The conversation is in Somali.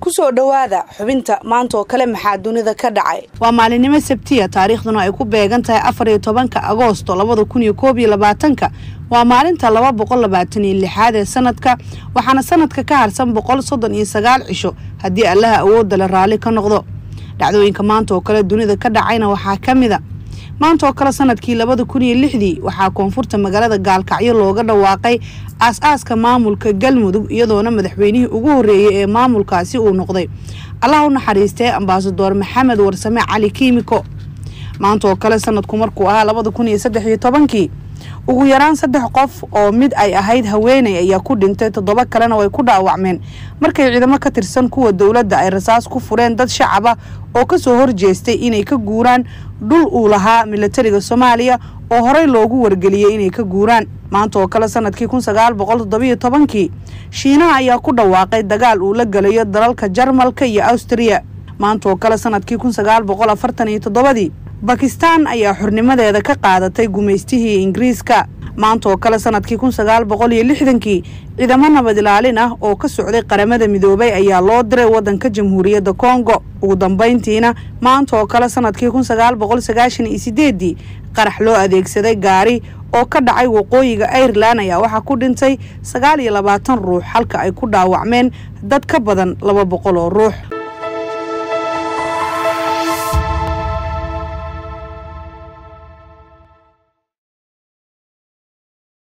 ku soo dhowaada xubinta maanta oo kale maxaa dunida ka dhacay. Waa maalinimo sabtiya taariikhduna ay ku beegan tahay afar iyo tobanka agoosto labada kun iyo koob iyo labaatanka. Waa maalinta laba boqol labaatan iyo lixaad ee sanadka waxaana sanadka ka harsan boqol soddon iyo sagaal cisho haddii allaha awoodda la raalli ka noqdo. Dhacdooyinka maanta oo kale dunida ka dhacayna waxaa ka mid a maanta oo kale sannadkii labada kun iyo lixdii waxaa koonfurta magaalada gaalkacyo looga dhawaaqay aas-aaska maamulka galmudug iyadoona madaxweynihii ugu horreeyey ee maamulkaasi uu noqday. Allah u naxariistee ambaasadoor maxamed warsame cali kiimiko maanta oo kale sanadku markuu ahaa labada kun iyo saddex iyo tobankii ugu yaraan saddex qof oo mid ay ahayd haweeney ayaa ku dhintay toddoba kalena way ku dhaawacmeen. Markay ciidamo ka tirsan kuwa dowladda ay rasaas ku fureen dad shacaba oo ka soo horjeestay inay ka guuraan dhul uu lahaa milatariga soomaaliya oo horey loogu wargeliyey inay ka guuraan. Maanta oo kale sannadkii tobankii shiinaha ayaa ku dhawaaqay dagaal uu la gelayo dalalka jarmalka iyo awstriya maanta oo kale sannadkii kun bakistaan ayaa xornimadeeda ka qaadatay gumaystihii ingiriiska. Maanta oo kale sannadkii kun sagaal boqol iyo lixdankii ciidamo nabad ilaalin ah oo ka socday qaramada midoobay ayaa loo diray waddanka jamhuuriyadda kongo ugu dambayntiina maanta oo kale sannadkii kun sagaal boqol sagaashan iyo sideedii qarax loo adeegsaday gaari oo ka dhacay waqooyiga airelan ayaa waxaa ku dhintay sagaal iyo labaatan ruux halka ay ku dhaawacmeen dad ka badan laba boqol oo ruux